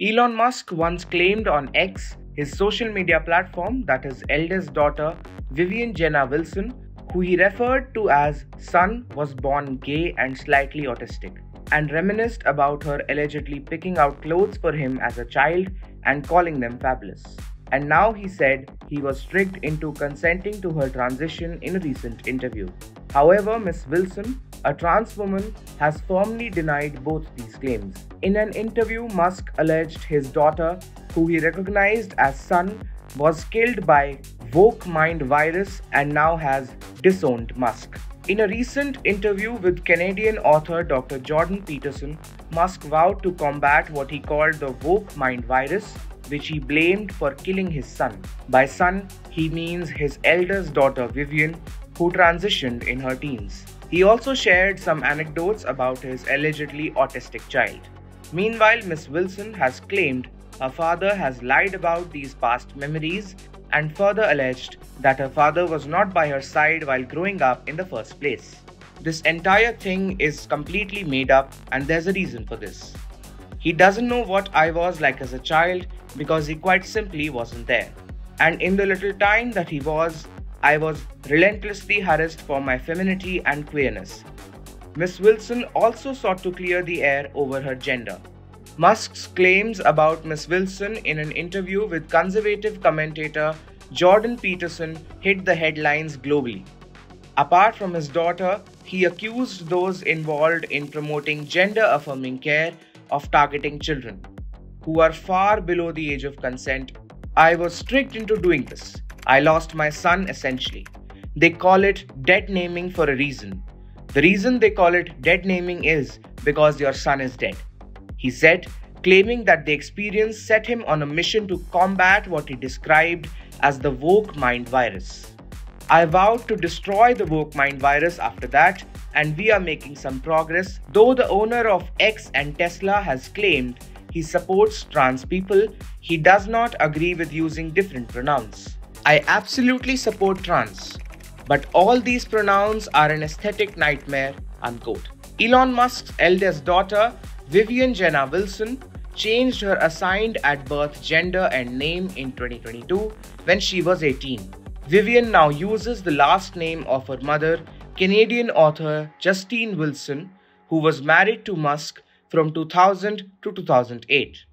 Elon Musk once claimed on X, his social media platform, that his eldest daughter, Vivian Jenna Wilson, who he referred to as son, was born gay and slightly autistic, and reminisced about her allegedly picking out clothes for him as a child and calling them fabulous. And now he said he was tricked into consenting to her transition in a recent interview. However, Miss Wilson, a trans woman, has firmly denied both these claims. In an interview, Musk alleged his daughter, who he recognized as son, was killed by woke mind virus and now has disowned Musk. In a recent interview with Canadian author Dr. Jordan Peterson, Musk vowed to combat what he called the woke mind virus, which he blamed for killing his son. By son, he means his eldest daughter Vivian, who transitioned in her teens. He also shared some anecdotes about his allegedly autistic child. Meanwhile, Miss Wilson has claimed her father has lied about these past memories and further alleged that her father was not by her side while growing up in the first place. This entire thing is completely made up, and there's a reason for this. He doesn't know what I was like as a child because he quite simply wasn't there. And in the little time that he was, I was relentlessly harassed for my femininity and queerness. Miss Wilson also sought to clear the air over her gender. Musk's claims about Miss Wilson in an interview with conservative commentator Jordan Peterson hit the headlines globally. Apart from his daughter, he accused those involved in promoting gender affirming care of targeting children who are far below the age of consent. I was tricked into doing this. I lost my son essentially. They call it dead naming for a reason. The reason they call it dead naming is because your son is dead. He said, claiming that the experience set him on a mission to combat what he described as the woke mind virus. I vowed to destroy the woke mind virus after that, and we are making some progress, though the owner of X and Tesla has claimed he supports trans people, he does not agree with using different pronouns. I absolutely support trans, but all these pronouns are an aesthetic nightmare, unquote. Elon Musk's eldest daughter, Vivian Jenna Wilson, changed her assigned at birth gender and name in 2022 when she was 18. Vivian now uses the last name of her mother, Canadian author Justine Wilson, who was married to Musk from 2000 to 2008.